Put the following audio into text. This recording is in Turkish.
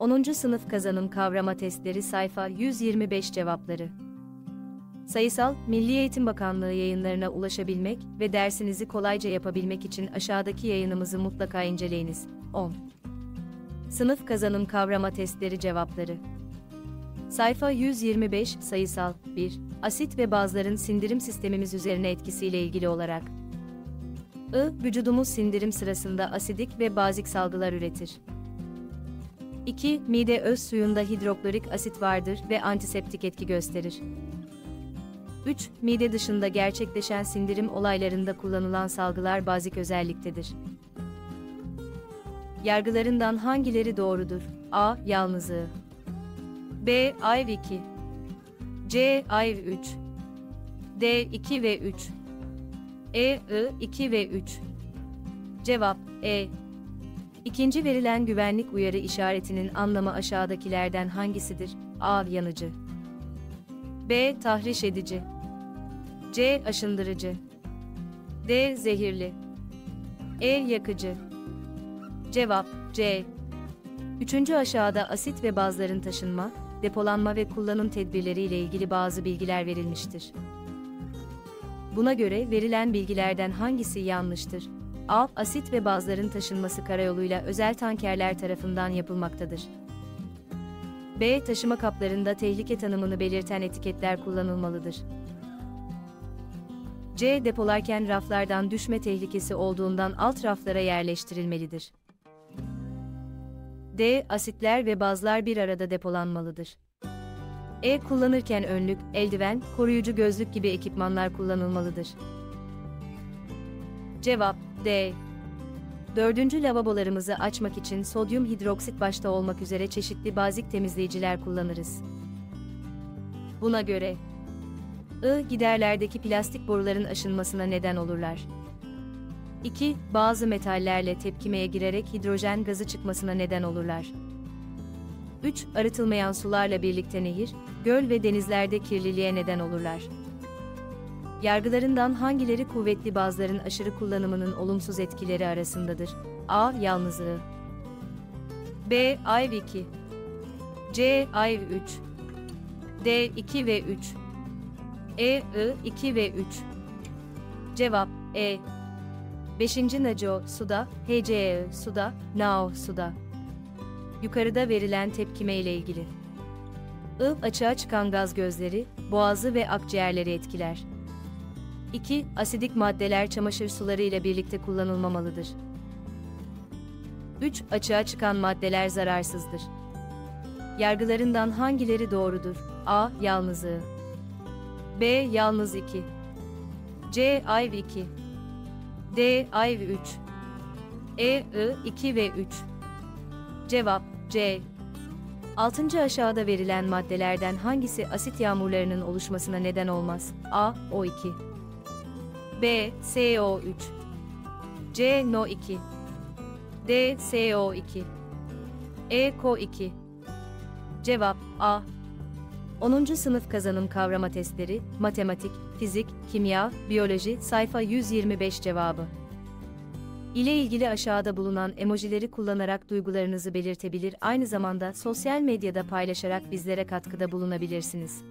10. Sınıf Kazanım Kavrama Testleri Sayfa 125 Cevapları Sayısal, Milli Eğitim Bakanlığı yayınlarına ulaşabilmek ve dersinizi kolayca yapabilmek için aşağıdaki yayınımızı mutlaka inceleyiniz. 10. Sınıf Kazanım Kavrama Testleri Cevapları Sayfa 125 Sayısal 1. Asit ve bazların sindirim sistemimiz üzerine etkisiyle ilgili olarak I. Vücudumuz sindirim sırasında asidik ve bazik salgılar üretir. 2. Mide öz suyunda hidroklorik asit vardır ve antiseptik etki gösterir. 3. Mide dışında gerçekleşen sindirim olaylarında kullanılan salgılar bazik özelliktedir. Yargılarından hangileri doğrudur? A. Yalnızlığı B. Ayv 2 C. Ayv 3 D. 2 ve 3 E. I. 2 ve 3 Cevap E. İkinci verilen güvenlik uyarı işaretinin anlamı aşağıdakilerden hangisidir? A. Yanıcı B. Tahriş edici C. Aşındırıcı D. Zehirli E. Yakıcı Cevap C. Üçüncü aşağıda asit ve bazların taşınma, depolanma ve kullanım tedbirleri ile ilgili bazı bilgiler verilmiştir. Buna göre verilen bilgilerden hangisi yanlıştır? A. Asit ve bazların taşınması karayoluyla özel tankerler tarafından yapılmaktadır. B. Taşıma kaplarında tehlike tanımını belirten etiketler kullanılmalıdır. C. Depolarken raflardan düşme tehlikesi olduğundan alt raflara yerleştirilmelidir. D. Asitler ve bazlar bir arada depolanmalıdır. E. Kullanırken önlük, eldiven, koruyucu gözlük gibi ekipmanlar kullanılmalıdır. Cevap D. Dördüncü lavabolarımızı açmak için sodyum hidroksit başta olmak üzere çeşitli bazik temizleyiciler kullanırız. Buna göre I. Giderlerdeki plastik boruların aşınmasına neden olurlar. 2. Bazı metallerle tepkimeye girerek hidrojen gazı çıkmasına neden olurlar. 3. Arıtılmayan sularla birlikte nehir, göl ve denizlerde kirliliğe neden olurlar. Yargılarından hangileri kuvvetli bazların aşırı kullanımının olumsuz etkileri arasındadır? A. Yalnızlığı B. Ayv 2 C. Ayv 3 D. 2 ve 3 E. I. 2 ve 3 Cevap E. 5. Naco, suda, HCE, suda, NaO, suda. Yukarıda verilen tepkime ile ilgili. I. Açığa çıkan gaz gözleri, boğazı ve akciğerleri etkiler. 2. Asidik maddeler çamaşır suları ile birlikte kullanılmamalıdır. 3. Açığa çıkan maddeler zararsızdır. Yargılarından hangileri doğrudur? A. Yalnızlığı B. Yalnız 2 C. Ayv 2 D. Ayv 3 E. I. 2 ve 3 Cevap C. 6. aşağıda verilen maddelerden hangisi asit yağmurlarının oluşmasına neden olmaz? A. O2 B. SO3 C. NO2 D. SO2 E. CO2 Cevap A. 10. sınıf kazanım kavrama testleri, matematik, fizik, kimya, biyoloji, sayfa 125 cevabı. ile ilgili aşağıda bulunan emojileri kullanarak duygularınızı belirtebilir aynı zamanda sosyal medyada paylaşarak bizlere katkıda bulunabilirsiniz.